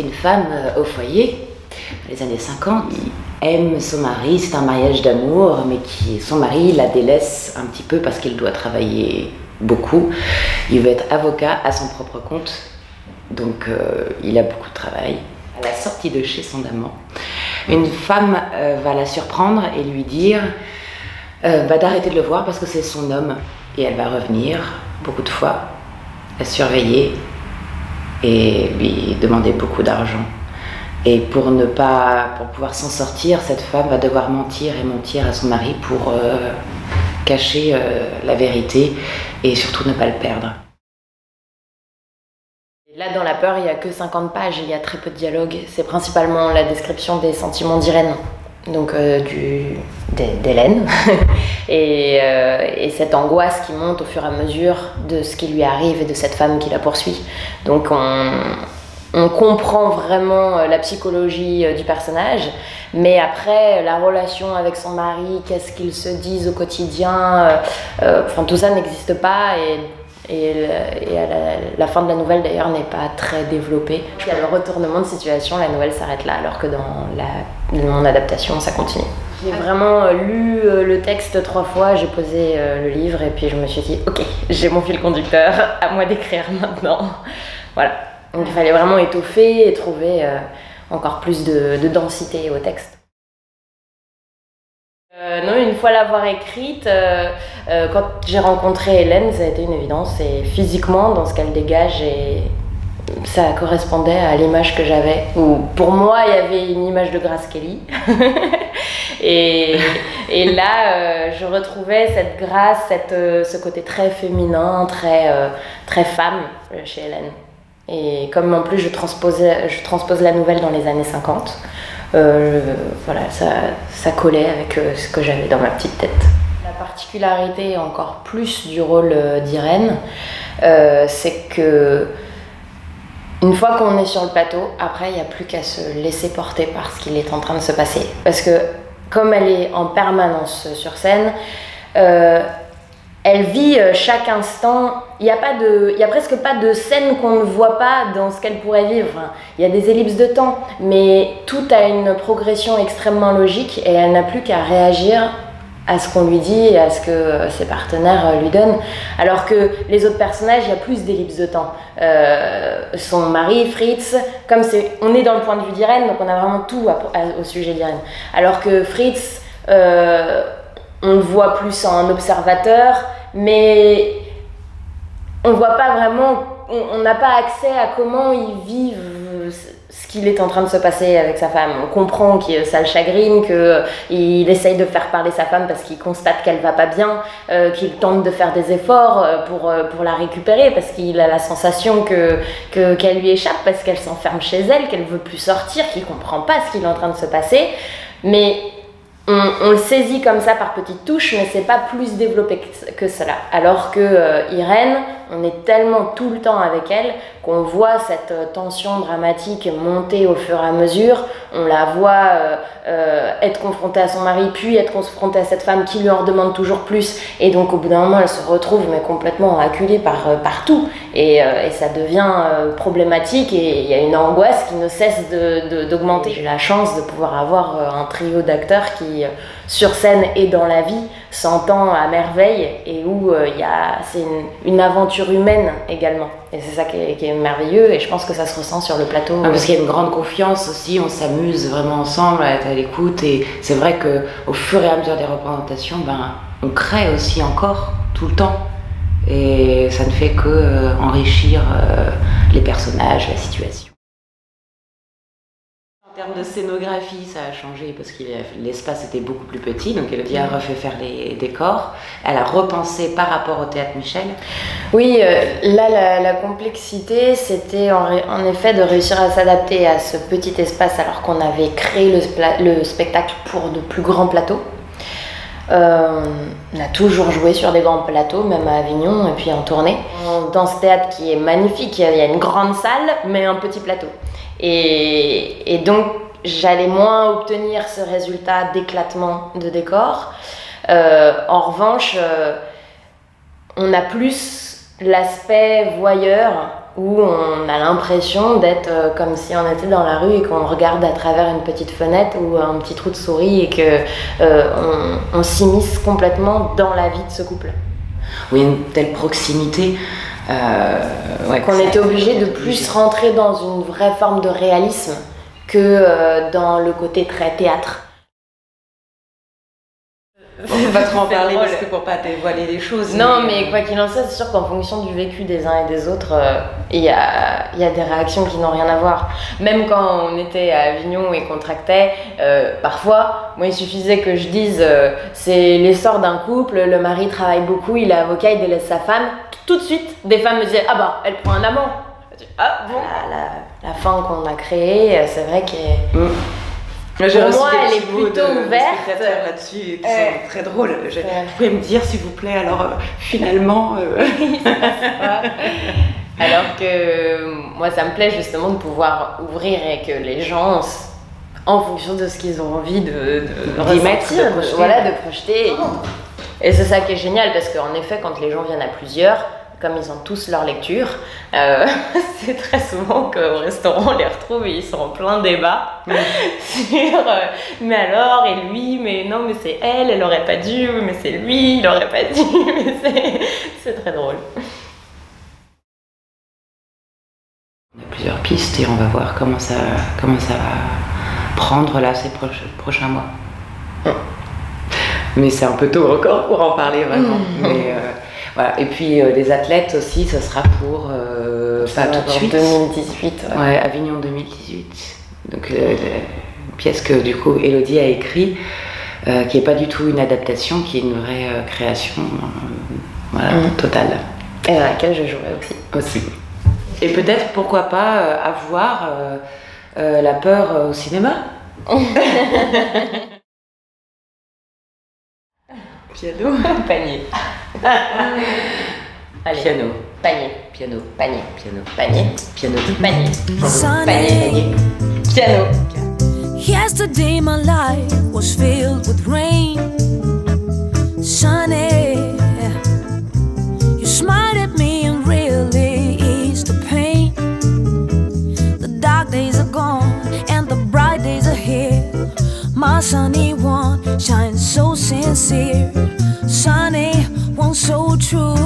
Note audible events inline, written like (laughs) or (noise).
une femme euh, au foyer, dans les années 50, qui aime son mari, c'est un mariage d'amour, mais qui, son mari la délaisse un petit peu parce qu'il doit travailler beaucoup. Il veut être avocat à son propre compte, donc euh, il a beaucoup de travail. À la sortie de chez son amant, une femme euh, va la surprendre et lui dire euh, bah, d'arrêter de le voir parce que c'est son homme. Et elle va revenir beaucoup de fois, la surveiller et lui demander beaucoup d'argent. Et pour ne pas, pour pouvoir s'en sortir, cette femme va devoir mentir et mentir à son mari pour euh, cacher euh, la vérité et surtout ne pas le perdre. Là, dans La peur, il n'y a que 50 pages, il y a très peu de dialogue. C'est principalement la description des sentiments d'Irène, donc euh, d'Hélène, (laughs) et, euh, et, cette angoisse qui monte au fur et à mesure de ce qui lui arrive et de cette femme qui la poursuit. Donc on, on comprend vraiment euh, la psychologie du personnage, mais après la relation avec son mari, qu'est-ce qu'ils se disent au quotidien, euh, enfin tout ça n'existe pas. Et et, la, fin de la nouvelle d'ailleurs n'est pas très développée. Il y a le retournement de situation, la nouvelle s'arrête là, alors que dans la, mon adaptation, ça continue. J'ai vraiment euh, lu euh, le texte trois fois, j'ai posé euh, le livre et puis je me suis dit, ok, (laughs) j'ai mon fil conducteur, à moi d'écrire maintenant. (laughs) Voilà. Donc il fallait vraiment étoffer et trouver encore plus de densité au texte. Euh, non, une fois l'avoir écrite, euh, euh, quand j'ai rencontré Hélène, ça a été une évidence. Et physiquement, dans ce qu'elle dégage, et ça correspondait à l'image que j'avais. Pour moi, il y avait une image de Grace Kelly. (laughs) et, et, là, je retrouvais cette grâce, ce côté très féminin, très, très femme chez Hélène. Et comme en plus je, transpose la nouvelle dans les années 50, euh, voilà, ça, ça, collait avec euh, ce que j'avais dans ma petite tête. La particularité encore plus du rôle euh, d'Irène, euh, c'est que une fois qu'on est sur le plateau, après il n'y a plus qu'à se laisser porter par ce qu'il est en train de se passer. Parce que comme elle est en permanence sur scène, euh, elle vit chaque instant. Il n'y a, y a presque pas de scène qu'on ne voit pas dans ce qu'elle pourrait vivre. Il y a des ellipses de temps, mais tout a une progression extrêmement logique et elle n'a plus qu'à réagir à ce qu'on lui dit et à ce que ses partenaires lui donnent. Alors que les autres personnages, il y a plus d'ellipses de temps. Euh, son mari, Fritz, comme c'est, on est dans le point de vue d'Irène, donc on a vraiment tout au sujet d'Irène. Alors que Fritz, euh, on le voit plus en observateur, mais on voit pas vraiment, on n'a pas accès à comment ils vivent ce qu'il est en train de se passer avec sa femme. On comprend que ça le chagrine, qu'il essaye de faire parler sa femme parce qu'il constate qu'elle va pas bien, euh, qu'il tente de faire des efforts pour, pour la récupérer parce qu'il a la sensation que qu'elle que lui échappe parce qu'elle s'enferme chez elle, qu'elle veut plus sortir, qu'il comprend pas ce qui est en train de se passer. Mais on, le saisit comme ça par petites touches, mais c'est pas plus développé que, cela. Alors que euh, Irène, on est tellement tout le temps avec elle qu'on voit cette euh, tension dramatique monter au fur et à mesure. On la voit euh, être confrontée à son mari, puis être confrontée à cette femme qui lui en demande toujours plus. Et donc au bout d'un moment, elle se retrouve mais complètement acculée par, et, ça devient problématique et il y a une angoisse qui ne cesse d'augmenter. J'ai la chance de pouvoir avoir un trio d'acteurs qui, sur scène et dans la vie, s'entend à merveille et où il c'est une, aventure humaine également. Et c'est ça qui est, merveilleux et je pense que ça se ressent sur le plateau. Ah, parce qu'il y a une grande confiance aussi, on s'amuse vraiment ensemble à être à l'écoute et c'est vrai que au fur et à mesure des représentations, ben, on crée aussi encore tout le temps et ça ne fait que euh, enrichir euh, les personnages, la situation. De scénographie, ça a changé parce que l'espace était beaucoup plus petit, donc Elodie a refait faire les décors. Elle a repensé par rapport au théâtre Michel. Oui, euh, là, la, la complexité, c'était en, en, effet de réussir à s'adapter à ce petit espace alors qu'on avait créé le, le, spectacle pour de plus grands plateaux. Euh, on a toujours joué sur des grands plateaux, même à Avignon et puis en tournée. Dans ce théâtre qui est magnifique, il y a une grande salle, mais un petit plateau. Et, et donc, j'allais moins obtenir ce résultat d'éclatement de décor. Euh, en revanche, euh, on a plus l'aspect voyeur où on a l'impression d'être euh, comme si on était dans la rue et qu'on regarde à travers une petite fenêtre ou un petit trou de souris et que euh, on, s'immisce complètement dans la vie de ce couple. Oui, une telle proximité. Qu'on était obligé de plus rentrer dans une vraie forme de réalisme que dans le côté très théâtre. (laughs) On va trop en parler parce que pour pas dévoiler les choses. Non, mais, quoi qu'il en soit, c'est sûr qu'en fonction du vécu des uns et des autres, euh, il y, a, y, a, des réactions qui n'ont rien à voir. Même quand on était à Avignon et qu'on tractait, euh, parfois, moi il suffisait que je dise euh, c'est l'essor d'un couple, le mari travaille beaucoup, il est avocat, il délaisse sa femme. Tout de suite, des femmes me disaient ah bah elle prend un amant. Ah bon la, la, fin qu'on a créée, c'est vrai que. Mm. Pour moi, elle est plutôt ouverte. là-dessus qui sont très drôles. Je, vous pouvez me dire, s'il vous plaît, alors euh, finalement. Euh... (laughs) (laughs) alors que moi, ça me plaît justement de pouvoir ouvrir et que les gens, en fonction de ce qu'ils ont envie de, de, de mettre, de projeter. voilà, de projeter. Et c'est ça qui est génial parce qu'en effet, quand les gens viennent à plusieurs, comme ils ont tous leur lecture, euh, (laughs) c'est très souvent qu'au restaurant on les retrouve et ils sont en plein débat (laughs) sur euh, mais alors et lui, mais non, mais c'est elle, elle aurait pas dû, mais c'est lui, il aurait pas dû, (laughs) mais c'est très drôle. On a plusieurs pistes et on va voir comment ça, comment ça va prendre là ces prochains mois. Mm. Mais c'est un peu tôt encore pour en parler vraiment. Mm. Mais, euh, et puis euh, les athlètes aussi, ce sera pour euh, pas tout de suite. 2018. Ouais. Avignon 2018. Donc euh, une pièce que du coup Elodie a écrit, qui n'est pas du tout une adaptation, qui est une vraie création, voilà, mm. totale. Et à laquelle je jouerai aussi. Aussi. Et peut-être pourquoi pas avoir la peur au cinéma. (laughs) Piano. (laughs) Panier. (laughs) Allez. Piano. Panier. Piano. Panier. Piano. Panier. Piano. Panier. Panier. Piano. Yesterday my life was filled so sincere, Sonny, one so true.